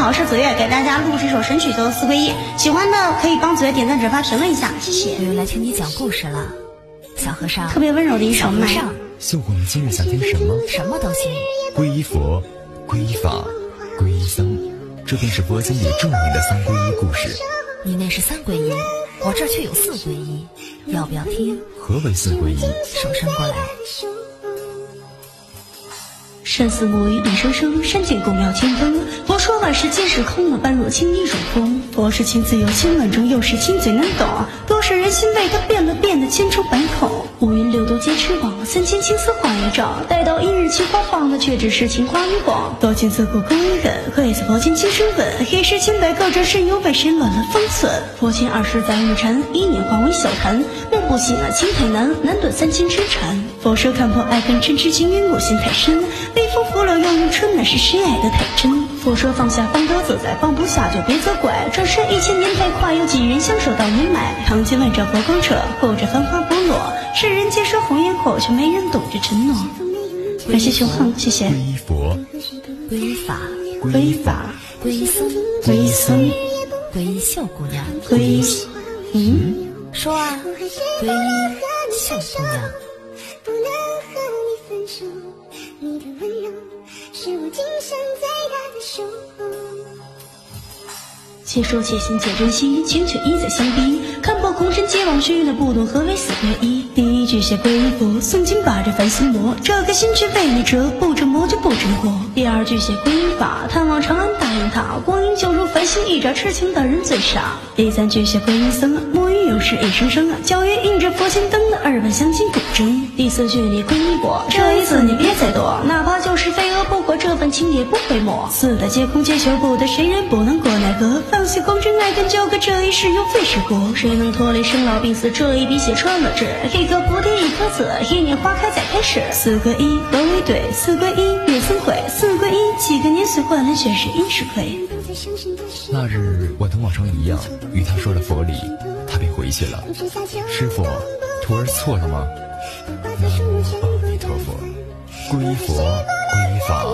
好，是子月给大家录这首神曲的四归一，喜欢的可以帮子月点赞、转发、评论一下，谢谢。我又来听你讲故事了，小和尚，特别温柔的一首麦。秀果，你今日想听什么？什么都行。皈依佛，皈依法，皈依僧，这便是佛经里著名的三皈依故事。你那是三皈依，我这却有四皈依，要不要听？何为四皈依？手伸过来。山寺木鱼李声声，山涧宫庙清风。佛说万事皆是空，般若清一如空。佛是情自有千万种，又是情最难懂。多少人心为他变了，变得千疮百孔。翅膀，三千青丝换一丈。待到一日青花黄，却只是情花一往。多情自古空余恨，会似佛前轻声问。黑石千百个这身有为谁乱了。方寸？佛前二十载无禅，一念化为小禅。梦不醒，而情太难，难断三千痴缠。佛说看破爱恨嗔痴情缘，我心太深。是谁爱的太真？佛说放下方得自在，放不下就别责怪。转身一千年太快，有几人相守到年迈？唐千万丈佛光彻，护着繁华不落。世人皆说红颜祸，却没人懂这承诺。感谢熊恒，谢谢。皈依佛，皈依法，皈依法，皈僧，皈僧，秀姑娘，皈依……嗯，说啊，皈依秀姑娘。不能和你分手，你的温柔是我今生最大的守候。且说且行且珍惜，情却意在相逼。看破红尘皆妄虚，那不懂何为四归一。第一句写皈依佛，诵经把这烦心磨。这个心却被你折，不折磨就不折磨。第二句写皈依法，探望长安大雁塔，光阴就如繁星一眨，痴情的人最傻。第三句写皈依僧，墨鱼永世一声声，皎月映着佛前灯，二万相亲不争。第四句你皈依我，这一次你扑火，这份情也不会没。四大皆空皆求不得，谁人不能过奈何？放弃红尘爱恨纠葛，这一世又非谁过。谁能脱离生老病死？这一笔写穿了纸，一颗菩提一颗子，一年花开再开始。四个一何为对？四个一月曾悔。四个一几个年岁换来却是一时亏。那日我同往常一样，与他说了佛理，他便回去了。师傅，徒儿错了吗？南无阿弥陀佛，皈依佛，皈依法。